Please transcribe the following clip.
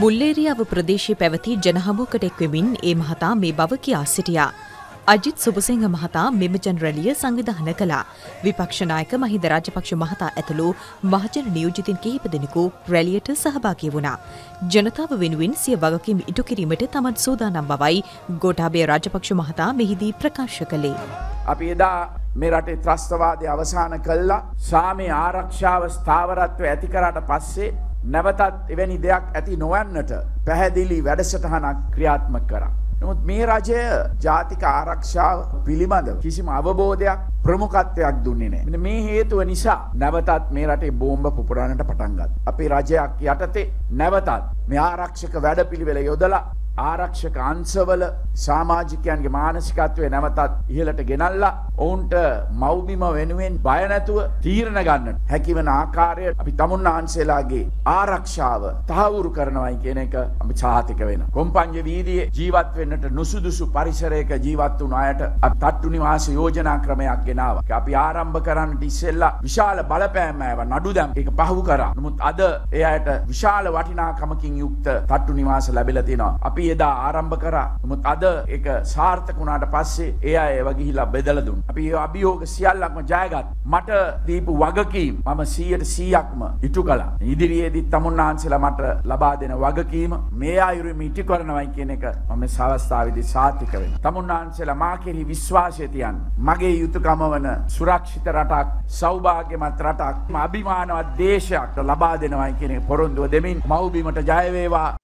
මුල්ලේරියාව ප්‍රදේශයේ පැවති ජනහමුවකට එක්වෙමින් ඒ මහතා මේ බව කියා සිටියා. අජිත් සුබසිංහ මහතා මෙම ජන රැලිය සංවිධාන කළා. විපක්ෂ නායක මහින්ද රාජපක්ෂ මහතා ඇතුළු මහජන නියෝජිතින් කිහිප දෙනෙකු රැලියට සහභාගී වුණා. ජනතාව වෙනුවෙන් සිය වගකීම් ඉටු කිරීමට තමන් සූදානම් බවයි ගෝඨාභය රාජපක්ෂ මහතා මෙහිදී ප්‍රකාශ කළේ. අපි එදා මේ රටේ ත්‍රස්තවාදය අවසාන කල්ලා සාමය ආරක්ෂාව ස්ථාවරත්ව ඇති කරාට පස්සේ නැවතත් එවැනි දෙයක් ඇති නොවන්නට පැහැදිලි වැඩසටහනක් ක්‍රියාත්මක කරා. නමුත් මේ රජය ජාතික ආරක්ෂාව පිළිබඳව කිසිම අවබෝධයක් ප්‍රමුඛත්වයක් දුන්නේ නැහැ. මෙන්න මේ හේතුව නිසා නැවතත් මේ රටේ බෝම්බ පුපුරන්නට පටන් ගත්තා. අපේ රජයක් යටතේ නැවතත් මේ ආරක්ෂක වැඩපිළිවෙල යොදලා ආරක්ෂක අංශවල සමාජිකයන්ගේ මානසිකත්වය නැවතත් ඉහළට ගෙනල්ලා ඔවුන්ට මව්බිම වෙනුවෙන් බය නැතුව තීරණ ගන්නට හැකිවන ආකාරය අපි තමුන්නාන්සේලාගේ ආරක්ෂාව තහවුරු කරනවයි කියන එක අපි සාහිතික වෙන. කොම්පඤ්ඤ වීදියේ ජීවත් වෙන්නට නුසුදුසු පරිසරයක ජීවත් වුණ අයට අපි තට්ටු නිවාස යෝජනා ක්‍රමයක් ගෙනාවා. අපි ආරම්භ කරන්නට ඉස්සෙල්ලා විශාල බලපෑම් ආවා නඩු දැම් ඒක පහු කරා. නමුත් අද ඒ අයට විශාල වටිනාකමකින් යුක්ත තට්ටු නිවාස ලැබිලා තියෙනවා. අපි එදා ආරම්භ කරා. නමුත් අද ඒක සාර්ථක වුණාට පස්සේ ඒ අය ඒව ගිහිලා බෙදලා දුන්නා. අපි ඒ අභියෝග සියල්ලක්ම ජයගත්. මට දීපු වගකීම් මම 100%ක්ම ඉටු කළා. ඉදිරියේදී තමුන්නාන්සලා මට ලබා දෙන වගකීම මේ ආයුරුම ඉටු කරනවයි කියන එක මම සවස්ථාවේදී සාතික වෙනවා. තමුන්නාන්සලා මා කෙරෙහි විශ්වාසය තියන්න. මගේ යුතුයකම වන සුරක්ෂිත රටක්, සෞභාග්‍යමත් රටක්, අභිමානවත් දේශයක් ලබා දෙනවයි කියන පොරොන්දුව දෙමින් මව්බිමට ජය වේවා